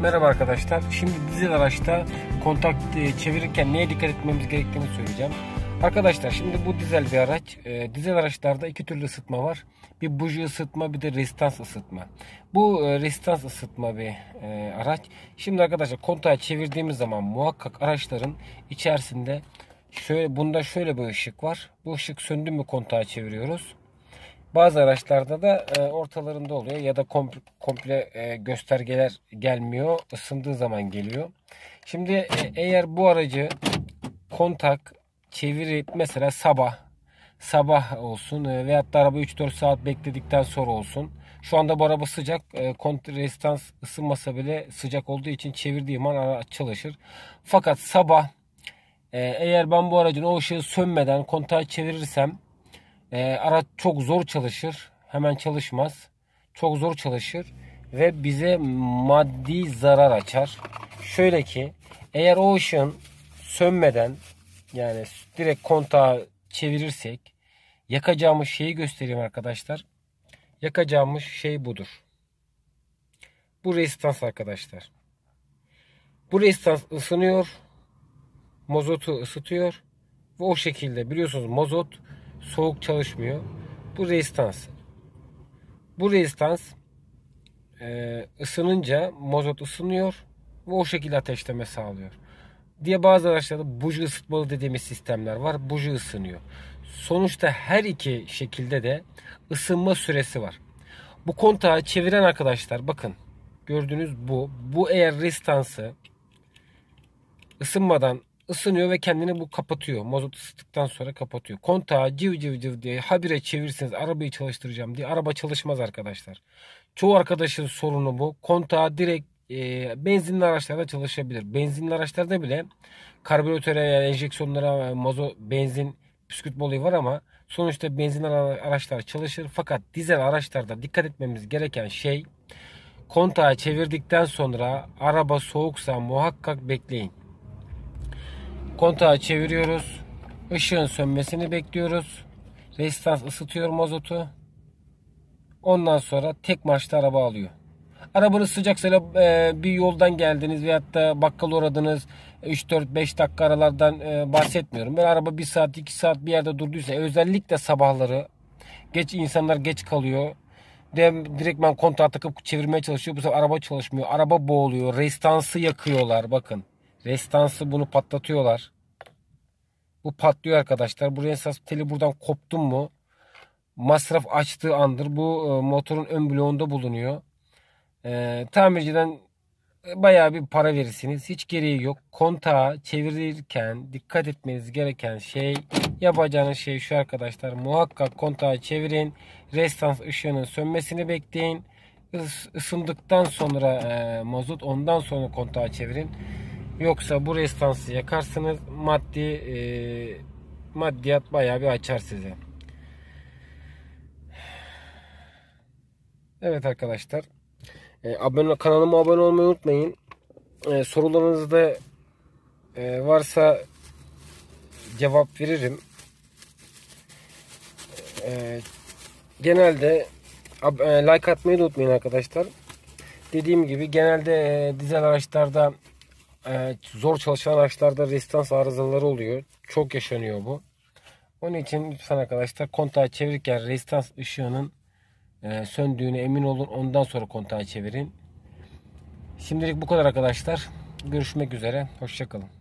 Merhaba arkadaşlar. Şimdi dizel araçta kontak e, çevirirken neye dikkat etmemiz gerektiğini söyleyeceğim. Arkadaşlar şimdi bu dizel bir araç. E, dizel araçlarda iki türlü ısıtma var. Bir buji ısıtma bir de rezistans ısıtma. Bu e, rezistans ısıtma bir araç. Şimdi arkadaşlar kontağı çevirdiğimiz zaman muhakkak araçların içerisinde şöyle bunda şöyle bir ışık var. Bu ışık söndü mü kontağı çeviriyoruz. Bazı araçlarda da e, ortalarında oluyor ya da komple, komple e, göstergeler gelmiyor. ısındığı zaman geliyor. Şimdi e, eğer bu aracı kontak çevirip mesela sabah sabah olsun e, veyahut da araba 3-4 saat bekledikten sonra olsun. Şu anda bu araba sıcak. E, resistans ısınmasa bile sıcak olduğu için çevirdiğim an araç çalışır. Fakat sabah e, eğer ben bu aracın o ışığı sönmeden kontağı çevirirsem e, araç çok zor çalışır. Hemen çalışmaz. Çok zor çalışır ve bize maddi zarar açar. Şöyle ki eğer o ışığın sönmeden yani direkt kontağı çevirirsek yakacağımız şeyi göstereyim arkadaşlar. Yakacağımız şey budur. Bu rezistans arkadaşlar. Bu rezistans ısınıyor. Mozotu ısıtıyor. Ve o şekilde biliyorsunuz mozot soğuk çalışmıyor. Bu rezistans. Bu rezistans e, ısınınca mozot ısınıyor ve o şekilde ateşleme sağlıyor. Diye bazı araçlarda buji ısıtmalı dediğimiz sistemler var. Buji ısınıyor. Sonuçta her iki şekilde de ısınma süresi var. Bu kontağı çeviren arkadaşlar bakın gördüğünüz bu. Bu eğer rezistansı ısınmadan ısınıyor ve kendini bu kapatıyor. Mazot ısıttıktan sonra kapatıyor. Kontağı civ civ civ diye habire çevirseniz arabayı çalıştıracağım diye araba çalışmaz arkadaşlar. Çoğu arkadaşın sorunu bu. Kontağı direkt e, benzinli araçlarda çalışabilir. Benzinli araçlarda bile karbüratöre yani enjeksiyonlara mazo benzin püskürtme olayı var ama sonuçta benzinli araçlar çalışır. Fakat dizel araçlarda dikkat etmemiz gereken şey kontağı çevirdikten sonra araba soğuksa muhakkak bekleyin. Kontağı çeviriyoruz. Işığın sönmesini bekliyoruz. Resistans ısıtıyor mazotu. Ondan sonra tek marşta araba alıyor. Arabanız sıcaksa e, bir yoldan geldiniz veyahut da bakkal uğradınız 3-4-5 dakika aralardan e, bahsetmiyorum. Ben araba 1 saat 2 saat bir yerde durduysa özellikle sabahları geç insanlar geç kalıyor. Direkt ben kontağı takıp çevirmeye çalışıyor. Bu sefer araba çalışmıyor. Araba boğuluyor. Restansı yakıyorlar. Bakın. Restansı bunu patlatıyorlar. Bu patlıyor arkadaşlar. Buraya esas teli buradan koptum mu masraf açtığı andır. Bu e, motorun ön bloğunda bulunuyor. E, tamirciden bayağı bir para verirsiniz. Hiç gereği yok. Kontağı çevirirken dikkat etmeniz gereken şey yapacağınız şey şu arkadaşlar. Muhakkak kontağı çevirin. Restans ışığının sönmesini bekleyin. Isındıktan sonra e, mazot ondan sonra kontağı çevirin. Yoksa bu restansı yakarsınız. Maddi e, maddiyat bayağı bir açar size. Evet arkadaşlar. E, abone, kanalıma abone olmayı unutmayın. E, sorularınız da e, varsa cevap veririm. E, genelde ab, e, like atmayı da unutmayın arkadaşlar. Dediğim gibi genelde e, dizel araçlarda e, zor çalışan araçlarda rezistans arızaları oluyor. Çok yaşanıyor bu. Onun için lütfen arkadaşlar kontağı çevirirken rezistans ışığının e, söndüğüne emin olun. Ondan sonra kontağı çevirin. Şimdilik bu kadar arkadaşlar. Görüşmek üzere. Hoşçakalın.